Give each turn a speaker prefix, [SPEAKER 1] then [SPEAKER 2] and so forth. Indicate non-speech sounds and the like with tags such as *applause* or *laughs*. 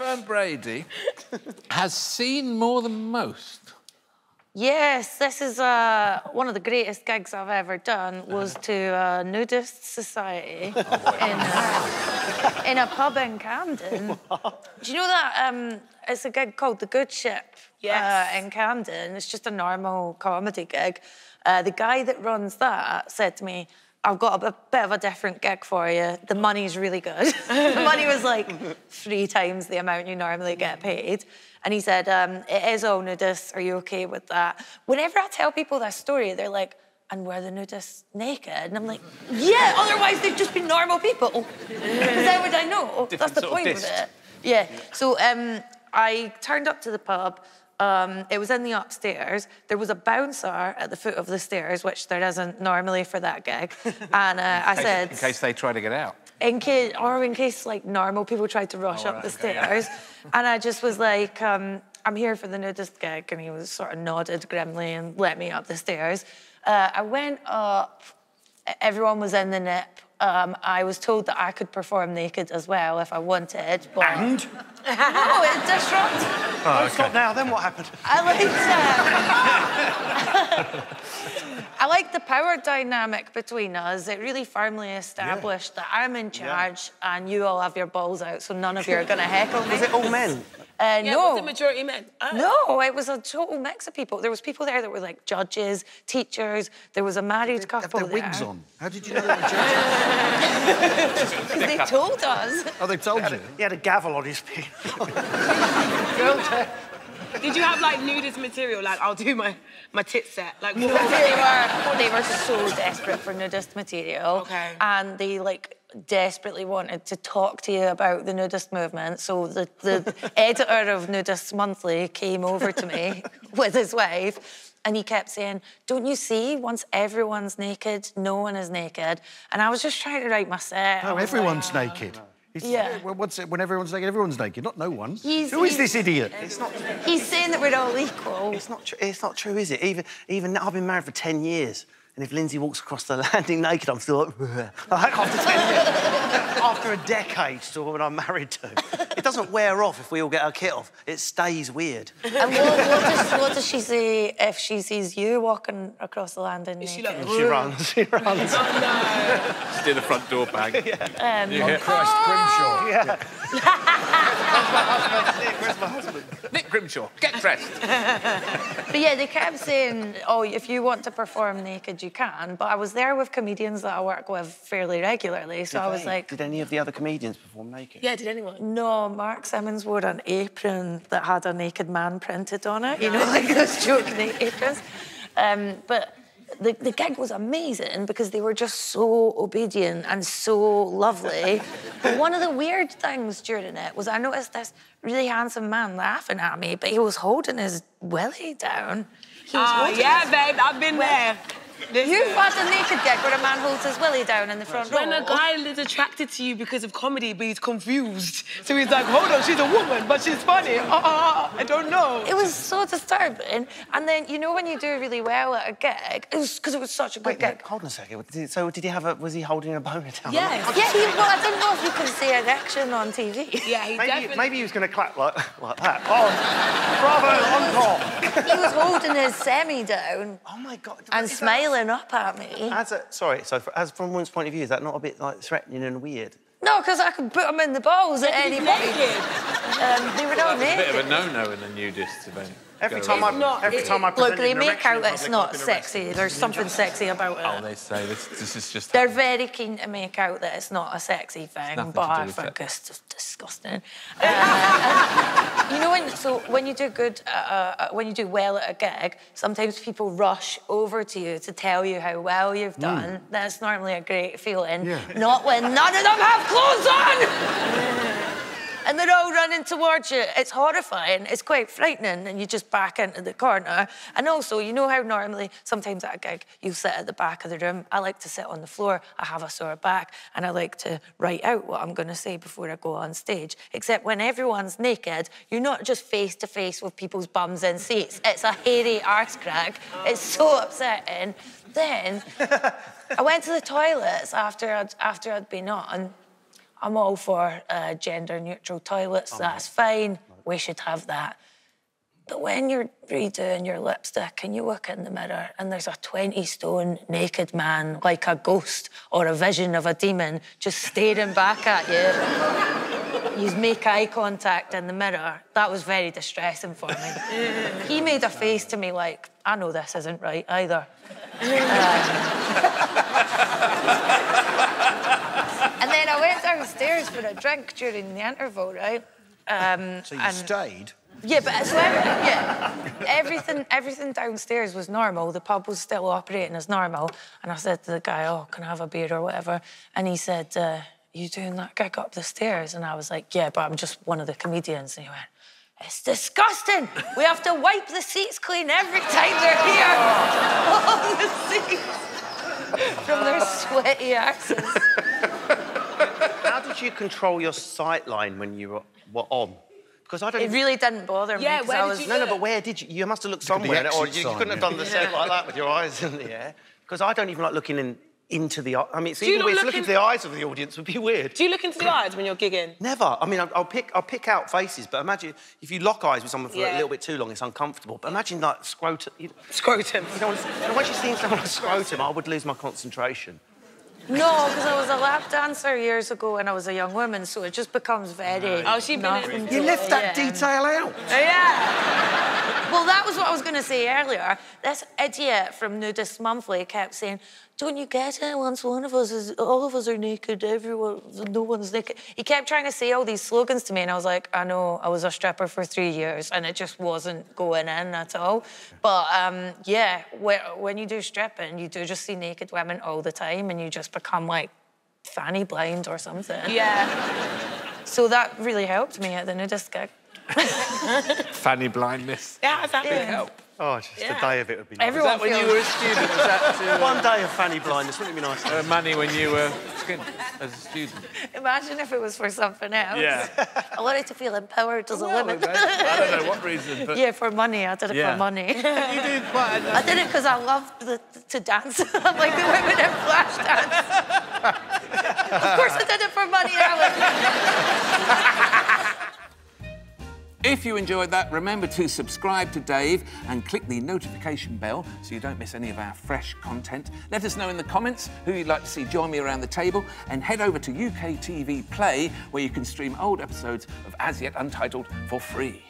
[SPEAKER 1] Fern Brady has seen more than most.
[SPEAKER 2] Yes, this is uh, one of the greatest gigs I've ever done. Was to a nudist society in, a, in a pub in Camden. Do you know that um, it's a gig called The Good Ship
[SPEAKER 3] Yes.
[SPEAKER 2] uh, in Camden? It's just a normal comedy gig. Uh, the guy that runs that said to me, I've got a bit of a different gig for you. The money's really good. *laughs* the money was like three times the amount you normally get paid. And he said, um, It is all nudists. Are you okay with that? Whenever I tell people that story, they're like, And were the nudists naked? And I'm like, Yeah, otherwise they'd just be normal people. Because how would I know? That's the
[SPEAKER 1] sort of
[SPEAKER 2] point of
[SPEAKER 1] dist.
[SPEAKER 2] it. Yeah. So um, I turned up to the pub. Um, it was in the upstairs. There was a bouncer at the foot of the stairs, which there isn't normally for that gig. *laughs* And uh, I said,
[SPEAKER 1] In case they try to get out.
[SPEAKER 2] in case, or in case like normal people tried to rush up the stairs. And I just was like, um, I'm here for the nudist gig. And he was sort of nodded grimly and let me up the stairs. Uh, I went up, everyone was in the nip. Um, I was told that I could perform naked as well if I wanted. But
[SPEAKER 4] And?
[SPEAKER 2] no, it disrupts.
[SPEAKER 4] Oh, Stop now, then what happened?
[SPEAKER 2] I liked uh, *laughs* I like the power dynamic between us. It really firmly established that I'm in charge and you all have your balls out, so none of you are going to heckle me.
[SPEAKER 4] Was it all men?
[SPEAKER 2] Uh,
[SPEAKER 3] Yeah,
[SPEAKER 2] no.
[SPEAKER 3] was the majority men? Oh.
[SPEAKER 2] No, it was a total mix of people. There was people there that were like judges, teachers. There was a married
[SPEAKER 4] Have
[SPEAKER 2] couple
[SPEAKER 4] their wigs on? How did you *laughs* know they were judges?
[SPEAKER 2] Because they told us.
[SPEAKER 4] Oh, they told you? He had a gavel on his penis. *laughs* *laughs*
[SPEAKER 3] Did you have like nudist material? Like, I'll do my, my tit set. Like, what?
[SPEAKER 2] they were they were so desperate for nudist material.
[SPEAKER 3] Okay.
[SPEAKER 2] And they like desperately wanted to talk to you about the nudist movement. So the, the *laughs* editor of Nudists Monthly came over to me *laughs* with his wife. And he kept saying, Don't you see? Once everyone's naked, no one is naked. And I was just trying to write my set.
[SPEAKER 4] No,
[SPEAKER 2] oh,
[SPEAKER 4] everyone's
[SPEAKER 2] like,
[SPEAKER 4] naked. It's,
[SPEAKER 2] Yeah.
[SPEAKER 4] Uh, well, What's it, when everyone's naked, everyone's naked, not no one.
[SPEAKER 2] He's-
[SPEAKER 4] Who is this idiot?
[SPEAKER 5] It's not.
[SPEAKER 2] He's saying that we're all equal.
[SPEAKER 5] It's not. Tr- it's not true, is it? Even. Even. I've been married for ten years, and if Lindsay walks across the *laughs* landing naked, I'm still like. *laughs* like after ten years. after a decade, to what I'm married to. It doesn't wear off if we all get our kit off. It stays weird.
[SPEAKER 2] And what, what, does, what does she say if she sees you walking across the landing
[SPEAKER 3] Is she
[SPEAKER 2] naked?
[SPEAKER 3] like,
[SPEAKER 5] She runs. She runs.
[SPEAKER 1] Just do the front door bag. *laughs*
[SPEAKER 2] Um,
[SPEAKER 4] Christ Grimshaw.
[SPEAKER 5] Yeah.
[SPEAKER 1] Nick where's my husband? Nick Grimshaw, get dressed.
[SPEAKER 2] But yeah, they kept saying, oh, if you want to perform naked, you can. But I was there with comedians that I work with fairly regularly. So I was
[SPEAKER 5] Did-
[SPEAKER 2] like,
[SPEAKER 5] Did any of the other comedians perform naked?
[SPEAKER 3] yeah, did anyone?
[SPEAKER 2] no, Mark Simmons wore an apron that had a naked man printed on it, you know, *laughs* like those joke na- aprons. Um, but the, the gig was amazing because they were just so obedient and so lovely. but one of the weird things during it was I noticed this really handsome man laughing at me, but he was holding his willy down. He was
[SPEAKER 3] ah,
[SPEAKER 2] holding
[SPEAKER 3] yeah, babe, I've been there. Listen.
[SPEAKER 2] You've had a naked gig where a man holds his willy down in the front row.
[SPEAKER 3] When a guy is attracted to you because of comedy, but he's confused. So he's like, hold on, she's a woman, but she's funny. Ah, I don't know.
[SPEAKER 2] It was so disturbing. And then, you know, when you do really well at a gig, it was because it was such a good
[SPEAKER 5] Wait,
[SPEAKER 2] gig.
[SPEAKER 5] wait, hold on a second. Did- So did he have a? Was he holding a boner down?
[SPEAKER 3] Yes.
[SPEAKER 2] Yeah, he, well, I don't know if you can an erection on TV.
[SPEAKER 3] Yeah, he
[SPEAKER 5] Maybe,
[SPEAKER 3] definitely.
[SPEAKER 5] maybe he was going to clap like, like that. Oh, bravo, encore.
[SPEAKER 2] He was holding his semi down
[SPEAKER 5] Oh my God.
[SPEAKER 2] and
[SPEAKER 5] Is that-
[SPEAKER 2] smiling up at me.
[SPEAKER 5] As a, sorry, so for, as from one's point of view, is that not a bit like threatening and weird?
[SPEAKER 2] No, because I could put them in the bowls at any
[SPEAKER 3] He's
[SPEAKER 2] point.
[SPEAKER 3] naked.
[SPEAKER 2] Um, they were all
[SPEAKER 1] That's a bit of a no-no in the nudist event.
[SPEAKER 5] Every
[SPEAKER 1] Go
[SPEAKER 5] time I,
[SPEAKER 1] over.
[SPEAKER 3] not-
[SPEAKER 5] every
[SPEAKER 3] it-
[SPEAKER 5] time I
[SPEAKER 2] Look,
[SPEAKER 5] present
[SPEAKER 2] they make out that
[SPEAKER 5] it's
[SPEAKER 2] not sexy. There's something sexy about it.
[SPEAKER 1] Oh, they say this, this is just.
[SPEAKER 2] They're very keen to make out that it's not a sexy thing,
[SPEAKER 1] nothing
[SPEAKER 2] but I think
[SPEAKER 1] it.
[SPEAKER 2] it's just disgusting. Uh, you know, when so when you do good, uh, uh, when you do well at a gig, sometimes people rush over to you to tell you how well you've done. That's normally a great feeling.
[SPEAKER 4] Yeah.
[SPEAKER 2] Not when none of them have clothes on. *laughs* And they're all running towards you. It's horrifying. It's quite frightening, and you just back into the corner. And also, you know how normally, sometimes at a gig, you sit at the back of the room. I like to sit on the floor. I have a sore back, and I like to write out what I'm going to say before I go on stage. Except when everyone's naked, you're not just face to face with people's bums in seats. It's a hairy arse crack. It's so upsetting. Then *laughs* I went to the toilets after I'd, after I'd been on. I'm all for uh, gender neutral toilets. That's fine. We should have that. But when you're redoing your lipstick and you look in the mirror and there's a 20 stone naked man, like a ghost or a vision of a demon, just staring back at you, you make eye contact in the mirror, that was very distressing for me. he made a face to me like, I know this isn't right either. And then I went downstairs for a drink during the interval, right? Um,
[SPEAKER 4] So you
[SPEAKER 2] and-
[SPEAKER 4] stayed.
[SPEAKER 2] yeah, but like, yeah, everything, everything downstairs was normal. The pub was still operating as normal. And I said to the guy, "Oh, can I have a beer or whatever?" And he said, uh, "You doing that gig up the stairs?" And I was like, "Yeah, but I'm just one of the comedians." And he went. It's disgusting. We have to wipe the seats clean every time they're here. *laughs* All the seats from their sweaty asses.
[SPEAKER 5] How did you control your sight line when you were, were on? Because I don't.
[SPEAKER 2] It really didn't bother me.
[SPEAKER 3] Yeah,
[SPEAKER 2] 'cause
[SPEAKER 3] where
[SPEAKER 2] I
[SPEAKER 3] did you
[SPEAKER 5] No, no, but where did you? You must have looked somewhere, or
[SPEAKER 4] exit
[SPEAKER 5] you,
[SPEAKER 4] sign,
[SPEAKER 5] couldn't have done the set like that with your eyes in the air. Because I don't even like looking in into the. eye- I mean, it's
[SPEAKER 3] Do you
[SPEAKER 5] even
[SPEAKER 3] not
[SPEAKER 5] weird to
[SPEAKER 3] look
[SPEAKER 5] look into the eyes of the audience would be weird.
[SPEAKER 3] Do you look into the eyes when you're gigging?
[SPEAKER 5] Never. I mean, I'll, I'll pick I'll pick out faces, but imagine if you lock eyes with someone for a little bit too long, it's uncomfortable. But imagine like scrotum. You,
[SPEAKER 3] Scrotum.
[SPEAKER 5] you know, you know, once you've seen someone with *laughs* scrotum, I would lose my concentration.
[SPEAKER 2] No, because I was a lap dancer years ago when I was a young woman, so it just becomes very.
[SPEAKER 3] Oh, she been in-
[SPEAKER 4] You
[SPEAKER 2] to
[SPEAKER 4] left that
[SPEAKER 2] yeah.
[SPEAKER 4] detail out.
[SPEAKER 3] Oh, yeah.
[SPEAKER 2] Well, that was what I was going to say earlier. This idiot from Nudist Monthly kept saying, "Don't you get it? Once one of us is, all of us are naked. Everyone, no one's naked." He kept trying to say all these slogans to me, and I was like, "I know. I was a stripper for three years, and it just wasn't going in at all." But um, yeah, when you do stripping, you do just see naked women all the time, and you just become like fanny blind or something.
[SPEAKER 3] Yeah.
[SPEAKER 2] So that really helped me at the nudist gig. *laughs*
[SPEAKER 1] Fanny blindness.
[SPEAKER 3] Yeah, how's that been?
[SPEAKER 2] Yeah.
[SPEAKER 5] Oh, just
[SPEAKER 3] Yeah.
[SPEAKER 5] a day of it would be nice.
[SPEAKER 2] Everyone
[SPEAKER 1] When you were a student, was that to,
[SPEAKER 5] One day of fanny blindness wouldn't it be nice?
[SPEAKER 1] uh, money when you were skin as a student?
[SPEAKER 2] Imagine if it was for something else.
[SPEAKER 1] Yeah. *laughs*
[SPEAKER 2] I wanted to feel empowered as a woman.
[SPEAKER 1] I don't know what reason, but
[SPEAKER 2] yeah, for money. I did it
[SPEAKER 1] Yeah.
[SPEAKER 2] for money. *laughs*
[SPEAKER 1] you did quite a
[SPEAKER 2] I did it because I loved the, to dance, like the women in Flashdance. of course, I did it for money, Alan.
[SPEAKER 1] If you enjoyed that, remember to subscribe to Dave and click the notification bell so you don't miss any of our fresh content. Let us know in the comments who you'd like to see join me around the table and head over to UKTV Play where you can stream old episodes of As Yet Untitled for free.